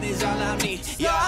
that is all I need. Yeah.